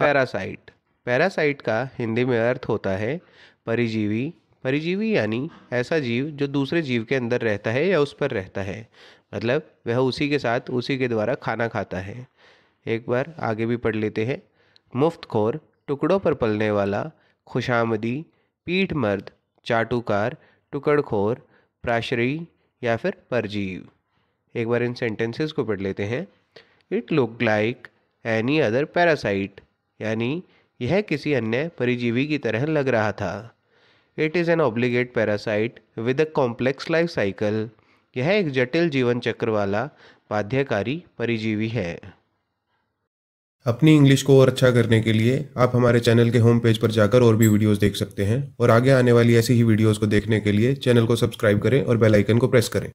Parasite. Parasite का हिंदी में अर्थ होता है परिजीवी। परिजीवी यानी ऐसा जीव जो दूसरे जीव के अंदर रहता है या उस पर रहता है। मतलब वह उसी के साथ उसी के द्वारा खाना खाता है। एक बार आगे भी पढ़ लेते हैं। मुफ़्त खोर टुकड़ों पर पलने वाला, खुशामदी पीठ मर्द चाटुकार, टुकड़खोर, प्राशरी या फिर परजीव। एक बार इन सेंटेंसेस को पढ़ लेते हैं। It look like any other parasite. यानी यह किसी अन्य परिजीवी की तरह लग रहा था। It is an obligate parasite with a complex life cycle यह एक जटिल जीवन चक्र वाला बाध्यकारी परिजीवी है। अपनी इंग्लिश को और अच्छा करने के लिए आप हमारे चैनल के होम पेज पर जाकर और भी वीडियोस देख सकते हैं। और आगे आने वाली ऐसी ही वीडियोस को देखने के लिए चैनल को सब्सक्राइब करें और बेल आइकन को प्रेस करें।